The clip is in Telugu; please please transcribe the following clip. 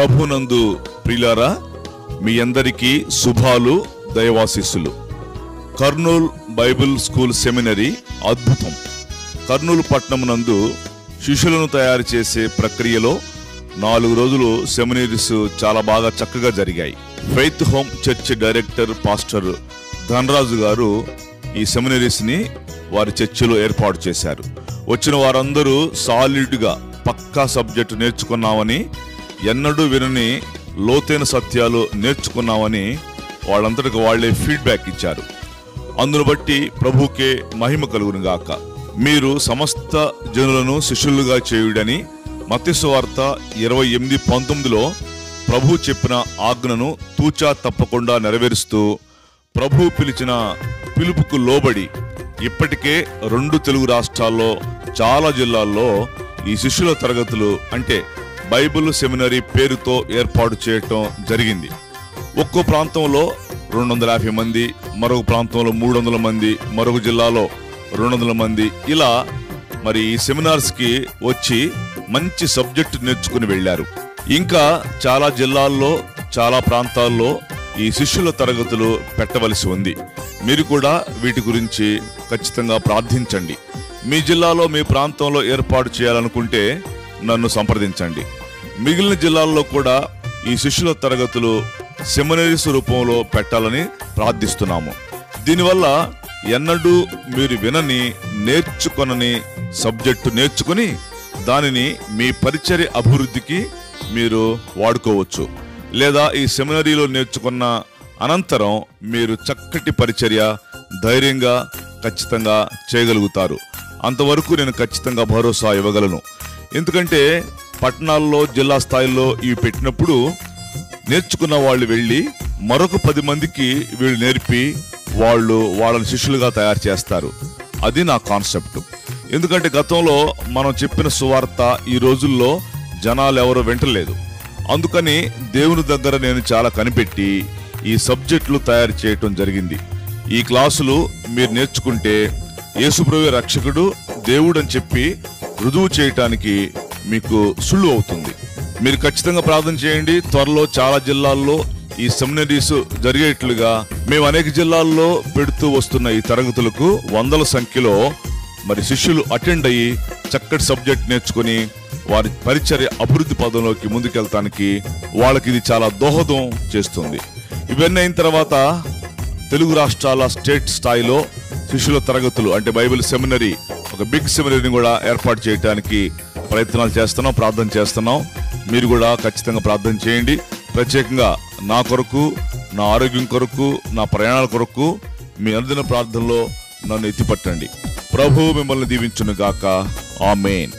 ప్రభునందు ప్రిలారా మీ అందరికీ శుభాలు దయవాశిస్సులు. కర్నూల్ బైబిల్ స్కూల్ సెమినరీ అద్భుతం. కర్నూలు పట్టణం నందు శిష్యులను తయారు చేసే ప్రక్రియలో నాలుగు రోజులు సెమినరీస్ చాలా బాగా చక్కగా జరిగాయి. Faith home church director pastor Dhanaraju garu ఈ సెమినరీస్ని వారి చర్చిలో ఏర్పాటు చేశారు. వచ్చిన వారందరూ సాలిడ్గా పక్కా సబ్జెక్టు నేర్చుకున్నామని ఎన్నడూ వినని లోతైన సత్యాలు నేర్చుకున్నామని వాళ్ళంతటికి వాళ్ళే ఫీడ్బ్యాక్ ఇచ్చారు. అందును బట్టి ప్రభుకే మహిమ కలుగును గాక. మీరు సమస్త జనులను శిష్యులుగా చేయుడని మత్స్యవార్త ఇరవై ఎనిమిది పంతొమ్మిదిలో ప్రభు చెప్పిన ఆజ్ఞను తూచా తప్పకుండా నెరవేరుస్తూ ప్రభు పిలిచిన పిలుపుకు లోబడి ఇప్పటికే రెండు తెలుగు రాష్ట్రాల్లో చాలా జిల్లాల్లో ఈ శిష్యుల తరగతులు అంటే బైబిల్ సెమినరీ పేరుతో ఏర్పాటు చేయటం జరిగింది. ఒక్కో ప్రాంతంలో రెండు వందల యాభై మంది మరొక ప్రాంతంలో మూడు వందల మంది మరొక జిల్లాలో రెండు వందల మంది ఇలా మరి ఈ సెమినార్స్కి వచ్చి మంచి సబ్జెక్ట్ నేర్చుకుని వెళ్ళారు. ఇంకా చాలా జిల్లాల్లో చాలా ప్రాంతాల్లో ఈ శిష్యుల తరగతులు పెట్టవలసి ఉంది. మీరు కూడా వీటి గురించి ఖచ్చితంగా ప్రార్థించండి. మీ జిల్లాలో మీ ప్రాంతంలో ఏర్పాటు చేయాలనుకుంటే నన్ను సంప్రదించండి. మిగిలిన జిల్లాల్లో కూడా ఈ శిష్యుల తరగతులు సెమినరీస్ రూపంలో పెట్టాలని ప్రార్థిస్తున్నాము. దీనివల్ల ఎన్నడూ మీరు వినని నేర్చుకొనని సబ్జెక్టు నేర్చుకుని దానిని మీ పరిచర్య అభివృద్ధికి మీరు వాడుకోవచ్చు. లేదా ఈ సెమినరీలో నేర్చుకున్న అనంతరం మీరు చక్కటి పరిచర్య ధైర్యంగా ఖచ్చితంగా చేయగలుగుతారు. అంతవరకు నేను ఖచ్చితంగా భరోసా ఇవ్వగలను. ఎందుకంటే పట్టణాల్లో జిల్లా స్థాయిలో ఇవి పెట్టినప్పుడు నేర్చుకున్న వాళ్ళు వెళ్ళి మరొక పది మందికి వీళ్ళు నేర్పి వాళ్ళు వాళ్ళని శిష్యులుగా తయారు చేస్తారు. అది నా కాన్సెప్ట్. ఎందుకంటే గతంలో మనం చెప్పిన సువార్త ఈ రోజుల్లో జనాలు ఎవరు వింటలేదు. అందుకని దేవుని దగ్గర నేను చాలా కనిపెట్టి ఈ సబ్జెక్టులు తయారు చేయటం జరిగింది. ఈ క్లాసులు మీరు నేర్చుకుంటే యేసుప్రవే రక్షకుడు దేవుడు అని చెప్పి రుజువు చేయటానికి మీకు సుళ్ళు అవుతుంది. మీరు ఖచ్చితంగా ప్రార్థన చేయండి. త్వరలో చాలా జిల్లాల్లో ఈ సెమినరీస్ జరిగేట్లుగా మేము అనేక జిల్లాల్లో పెడుతూ వస్తున్న ఈ తరగతులకు వందల సంఖ్యలో మరి శిష్యులు అటెండ్ అయ్యి చక్కటి సబ్జెక్ట్ నేర్చుకుని వారి పరిచర్య అభివృద్ధి పదంలోకి ముందుకెళ్తానికి వాళ్ళకి ఇది చాలా దోహదం చేస్తుంది. ఇవన్నీ అయిన తర్వాత తెలుగు రాష్ట్రాల స్టేట్ స్థాయిలో శిష్యుల తరగతులు అంటే బైబిల్ సెమినరీ ఒక బిగ్ సెమినరీని కూడా ఏర్పాటు చేయడానికి ప్రయత్నాలు చేస్తున్నాం ప్రార్థన చేస్తున్నాం. మీరు కూడా ఖచ్చితంగా ప్రార్థన చేయండి. ప్రత్యేకంగా నా కొరకు నా ఆరోగ్యం కొరకు నా ప్రయాణాల కొరకు మీ అనుదిన ప్రార్థనలో నన్ను ఎత్తిపట్టండి. ప్రభు మిమ్మల్ని దీవించును గాక ఆమెన్.